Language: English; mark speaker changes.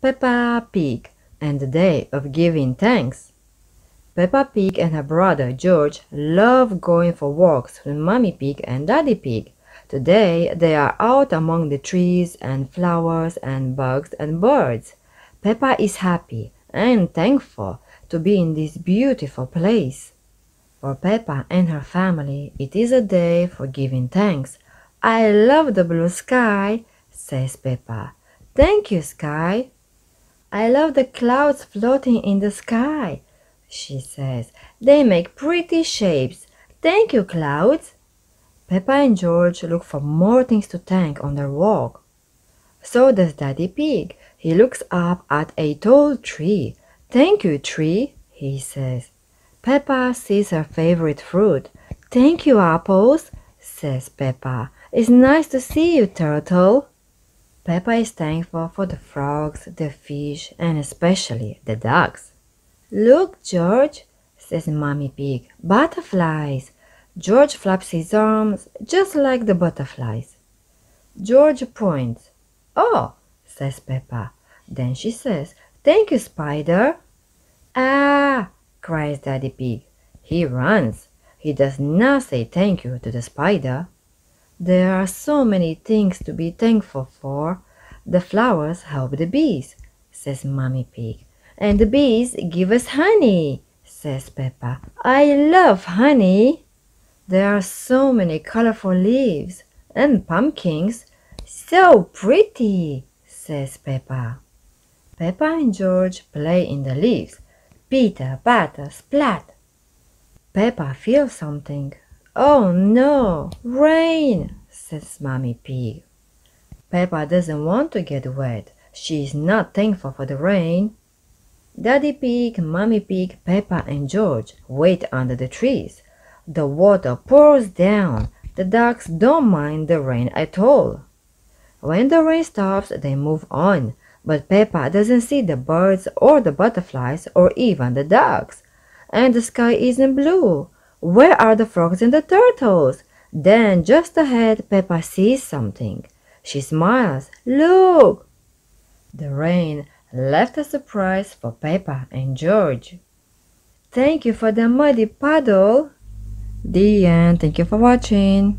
Speaker 1: Peppa Pig and the Day of Giving Thanks. Peppa Pig and her brother George love going for walks with Mummy Pig and Daddy Pig. Today they are out among the trees and flowers and bugs and birds. Peppa is happy and thankful to be in this beautiful place. For Peppa and her family, it is a day for giving thanks. I love the blue sky, says Peppa. Thank you, sky. I love the clouds floating in the sky, she says. They make pretty shapes. Thank you, clouds. Peppa and George look for more things to thank on their walk. So does Daddy Pig. He looks up at a tall tree. Thank you, tree, he says. Peppa sees her favorite fruit. Thank you, apples, says Peppa. It's nice to see you, turtle. Peppa is thankful for the frogs, the fish, and especially the ducks. Look, George, says Mummy Pig. Butterflies. George flaps his arms just like the butterflies. George points. Oh, says Peppa. Then she says, Thank you, Spider. Ah, cries Daddy Pig. He runs. He does not say thank you to the spider. There are so many things to be thankful for. The flowers help the bees, says Mummy Pig. And the bees give us honey, says Peppa. I love honey. There are so many colorful leaves and pumpkins. So pretty, says Peppa. Peppa and George play in the leaves. Peter, patter, splat. Peppa feels something. Oh no, rain, says Mummy Pig. Peppa doesn't want to get wet. She is not thankful for the rain. Daddy Pig, Mummy Pig, Peppa, and George wait under the trees. The water pours down. The ducks don't mind the rain at all. When the rain stops, they move on. But Peppa doesn't see the birds or the butterflies or even the ducks. And the sky isn't blue. Where are the frogs and the turtles? Then, just ahead, Peppa sees something. She smiles. Look! The rain left a surprise for Peppa and George. Thank you for the muddy puddle. The end. Thank you for watching.